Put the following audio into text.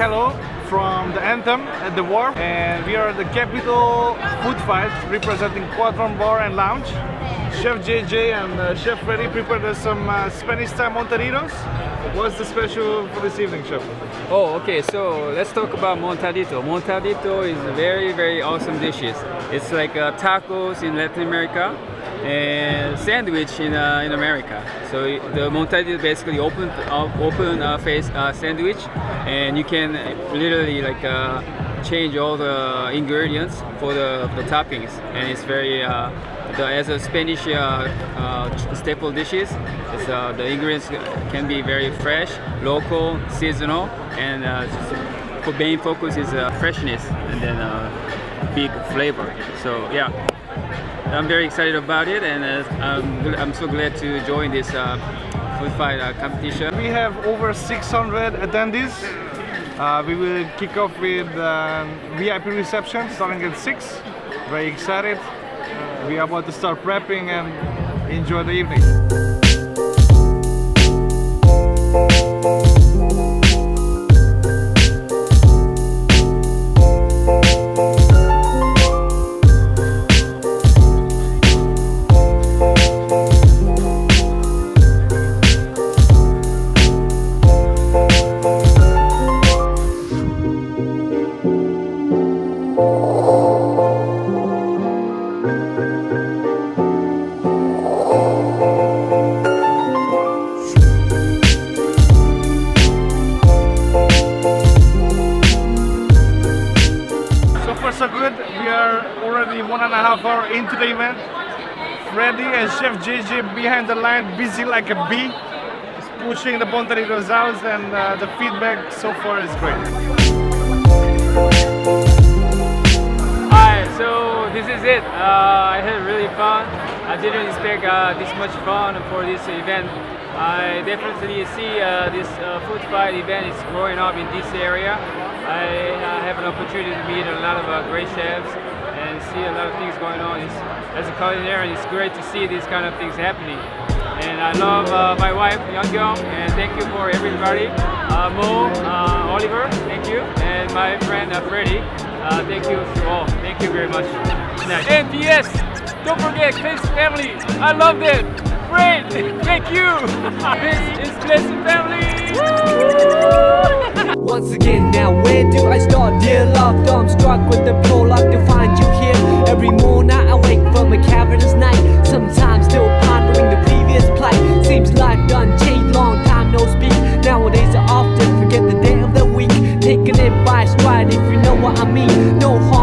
Kalo from the Anthem at the Wharf and we are the Capital Food Fight representing Quadrant Bar and Lounge. Chef JJ and uh, Chef Freddy prepared us some uh, Spanish style montaditos. What's the special for this evening, Chef? Oh, okay. So let's talk about montadito. Montadito is very, very awesome dishes. It's like uh, tacos in Latin America and sandwich in uh, in America. So the montadito is basically open uh, open uh, face uh, sandwich, and you can literally like uh, change all the ingredients for the, the toppings, and it's very uh, the, as a Spanish staple dishes. the ingredients can be very fresh, local, seasonal, and the main focus is freshness and then big flavor. So yeah. I'm very excited about it and uh, I'm, I'm, so glad to join this uh, food fight uh, competition. We have over 600 attendees. Uh, we will kick off with um, VIP reception starting at 6. Very excited. We are about to start prepping and enjoy the evening. We are already one and a half hour into the event. Freddy and Chef JJ behind the line, busy like a bee, Just pushing the Montaditos out and uh, the feedback so far is great. Alright, so this is it. Uh, I had really fun. I didn't expect uh, this much fun for this event. I definitely see uh, this uh, food fight event is growing up in this area. I uh, have an opportunity to meet a lot of uh, great chefs and see a lot of things going on. As a culinarian, it's great to see these kind of things happening. And I love uh, my wife, Young Young, and thank you for everybody. Uh, Mo, uh, Oliver, thank you, and my friend uh, Freddy, uh, thank you to all. Thank you very much. And don't forget, Chris family, I love it. Great, thank you. this is family. Once again, now where 命都花。